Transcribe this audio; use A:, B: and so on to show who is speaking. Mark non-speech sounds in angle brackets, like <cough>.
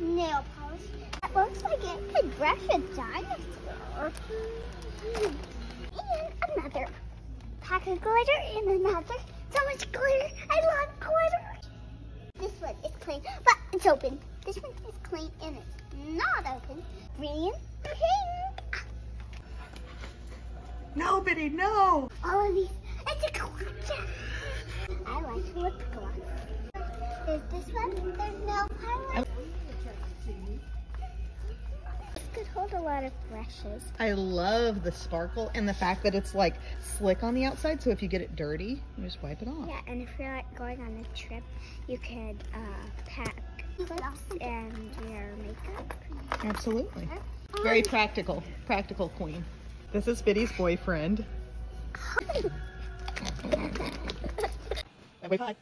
A: nail polish. That looks like it could brush a dinosaur. And another pack of glitter and another. So much glitter. I love glitter. This one is clean, but it's open. This one is clean and it's not open. Green, pink.
B: Nobody, no.
A: All of these. It's a collection. I like lip gloss. Is this one? There's no highlight. Hold a lot of brushes.
B: I love the sparkle and the fact that it's like slick on the outside. So if you get it dirty, you just wipe it off.
A: Yeah, and if you're like going on a trip, you could uh, pack and your makeup.
B: Absolutely. Very practical. Practical queen. This is Biddy's boyfriend. <laughs> Hi.